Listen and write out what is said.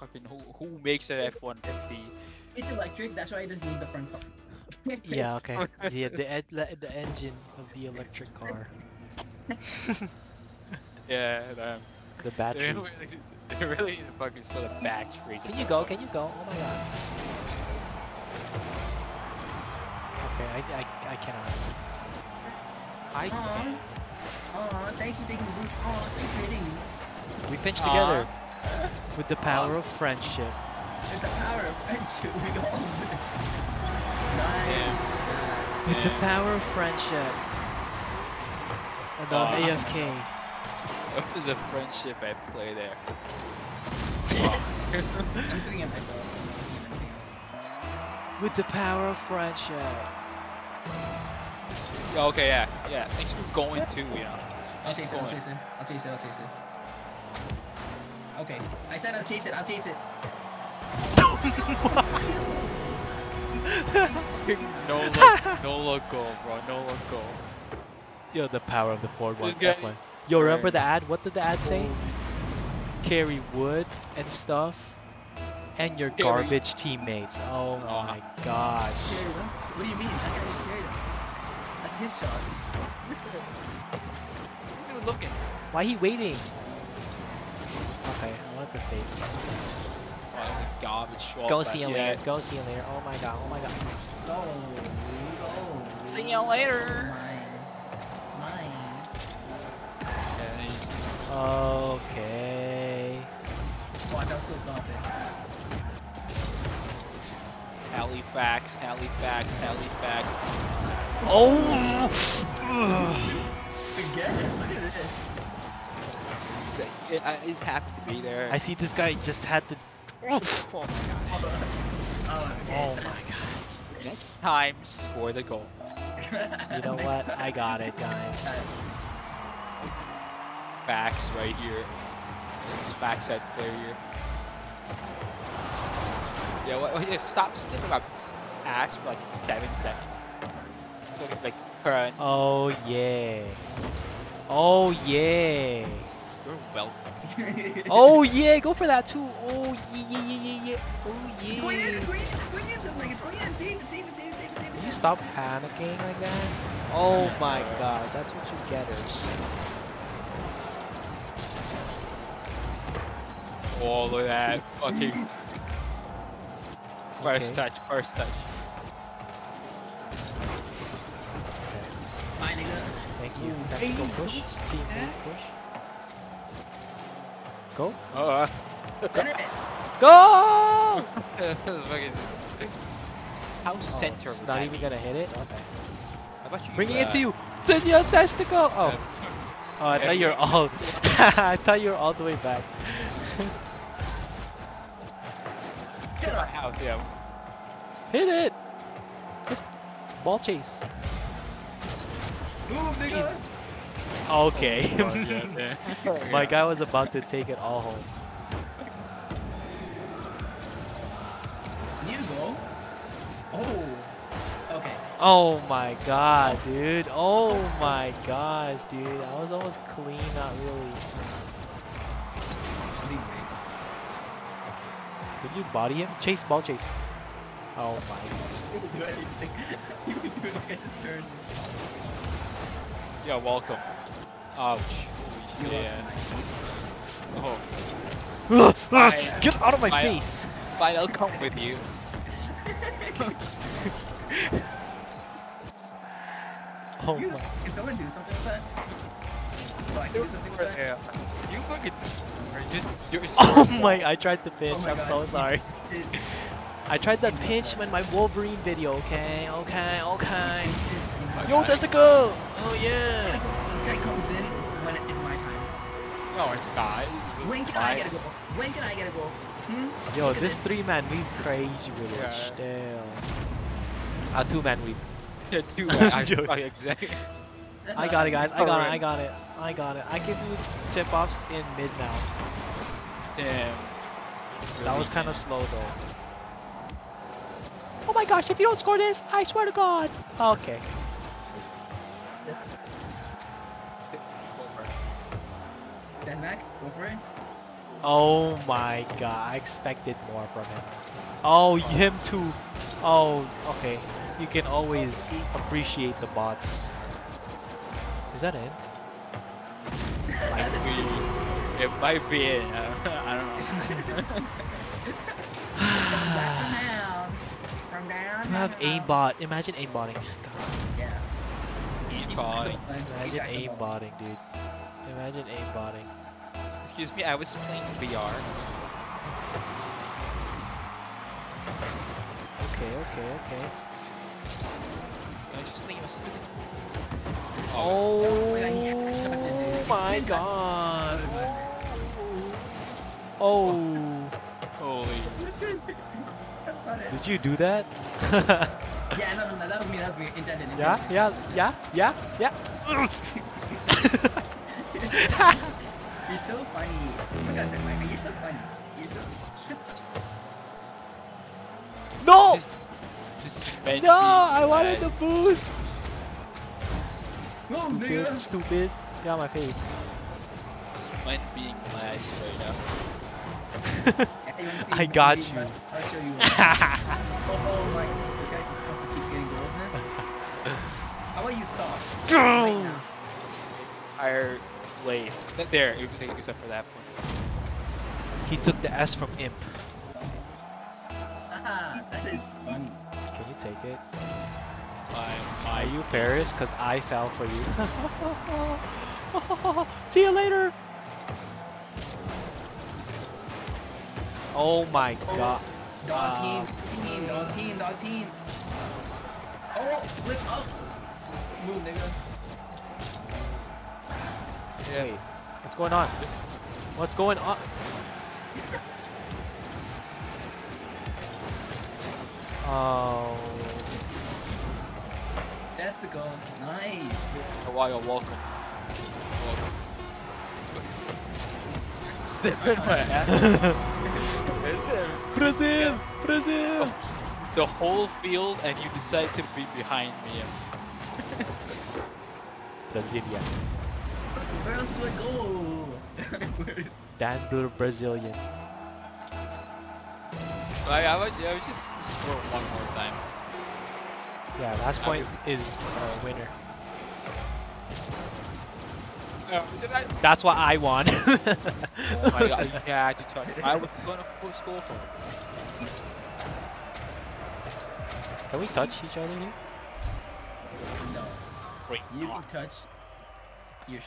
fucking who who makes an F-150? It's electric, that's why it doesn't need the front pump. Yeah, okay. Yeah, the ed the engine of the electric car. Yeah, um, The they battery. really, they really need fucking sort of back raise Can you go? Can you go? Oh my god. Okay, I, I, I cannot. I Aw. can. Aw, thanks for taking the boost. Aw, thanks for hitting me. We pinch Aw. together with the power of friendship. With the power of friendship, we got all this. Nice. With the power of friendship. And on oh. Aw. AFK. What was a friendship I play there? I'm sitting at myself. I'm not looking at anything else. With the power of friendship. Okay, yeah, yeah. Thanks for going too, you know. I'll chase it, I'll Going. chase it. I'll chase it, I'll chase it. Okay. I said I'll chase it, I'll chase it. no look, no look goal, bro. No look goal. Yo, the power of the Ford one. This guy- F1. Yo, remember Right. the ad? What did the ad say? Carry wood and stuff. And your Carry- garbage teammates. Oh Aw. my gosh. Carried him? What do you mean? That guy just carried us. That's his shot. Look at looking. Why he waiting? Okay, I want the fake. Oh, that's a garbage shot. Go see him yeah. later. Go see him later. Oh my god. Oh my god. Go. Go. See you later. Mine. Mine. Yeah, he's- Okay. Watch, I'll still stop it. Halifax, Halifax, Halifax. Oh. Again? Look at this. He's, uh, happy to be there. I see this guy just had to. oh my god. Oh. Oh my god. Next time, score the goal. You know what? I got it, guys. Facts right here. It's facts at player here. Yeah, what, what, yeah, stop sniffing my ass for like seven seconds. Look at like current. Oh yeah. Oh yeah. You're welcome. Oh yeah. Go for that too. Oh yeah yeah yeah yeah yeah. Oh Go in, yeah. go in, go in, something. It's going in. Save it, save it, save it, save it. Can you stop panicking like that? Oh my gosh, that's what you getters. Oh, look at that. Fucking first Okay. touch, first touch. Bye, nigga. Thank you. Ooh. Have to go push. Team that. move, push. Go. Oh, uh, Go! fucking. How Oh, center? it's not even be? gonna hit it. Okay. How about you? Bringing uh, it to you. Senor Testicle. Oh. Oh, I thought you were all. I thought you were all the way back. Get My up. house, yeah. Hit it. Just ball chase. Move, nigga. Okay. Oh, yeah, yeah. My guy was about to take it all home. You go. Oh. Okay. Oh my god, dude. Oh my gosh, dude. I was almost clean, not really. What you? Did you body him? Chase, ball chase. Oh my You can do anything. You can do anything. I just turned. Yeah, welcome. Ouch. You're Yeah. welcome, Oh, gosh. Get out of my I- face! fine, I'll come with you. Oh You, my. can someone do something with that? So I can do something with that? Yeah. You fucking are just you're Oh my, I tried to pinch. Oh I'm God, so sorry. I tried to pinch in my Wolverine video, okay? Okay, okay. You Yo, Okay. testicle! Oh yeah! This guy comes in when it is my time. No, it's not. It's When can I get a goal? When can I get a goal? Hmm? Yo, Look at this three man weave crazy with it. Yeah. Still. A two man weave. Yeah, too bad. I, I, exactly. I got it, guys. I got it. I got it. I got it. I can do tip offs in mid now. Damn. That was kind of slow though. Oh my gosh, if you don't score this, I swear to God. Okay. Stand back. Go for it. Oh my god, I expected more from him. Oh, him too. Oh, okay. You can always appreciate the bots. Is that it? Might be. It might be. it, I don't know. down. From down. to have aimbot, imagine aimbotting. God, Yeah. Aimbot. imagine aimbotting, dude. Imagine aimbotting. Excuse me, I was playing VR. Okay, okay, okay. I was just playing. Oh my God, yeah, touch it, dude. my god. Oh. Holy. That's not it. Did you do that? Yeah, no, no, no, that was me, that was me, intended, intended. yeah, yeah, yeah, yeah, yeah. You're so funny. Oh my god, Zenmaiga, you're so funny. You're so... no! Just meant No, being I wanted the boost. Whoa, Stupid, nigga! stupid. Get out my face. Just being mad straight up. Yeah, you wanna see I got beat, you. I'll show you. Oh, oh my, this guy's supposed to keep getting goals in. How about you stop? Right now. Higher blade. There, you can take it except for that point. he took the S from imp. Haha, that is funny. Can you take it? My, Are you Paris? Cause I fell for you. See you later. Oh my Oh. god. Dog Uh, team, team, dog team, dog team. Oh, flip up. Move, nigga. Yeah. Wait, what's going on? What's going on? Oh. Testicle. Nice. Oh, Hawaii, welcome. Welcome. Step in my ass. Brazil! Brazil! Oh, the whole field and you decide to be behind me. Brasilia. Where else do I go? Where is... Dandler Brazilian. I, I would, I would just score one more time. Yeah, last point is uh, winner. Uh, did I? That's what I won. Oh my god, yeah, I had to touch. I was gonna put score for it. Can we touch each other here? No. Wait, You can touch your